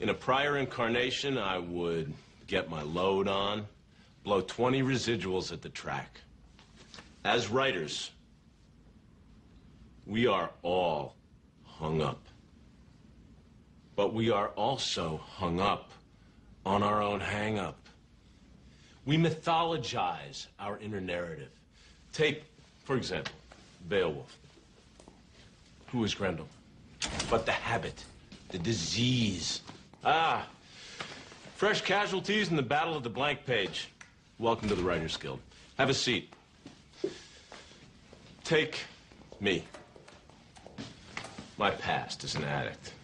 In a prior incarnation, I would get my load on, blow 20 residuals at the track. As writers, we are all hung up. But we are also hung up on our own hang up. We mythologize our inner narrative. Take, for example, Beowulf. Who is Grendel? But the habit, the disease. Ah, fresh casualties in the Battle of the Blank Page. Welcome to the Writers Guild. Have a seat. Take me. My past as an addict.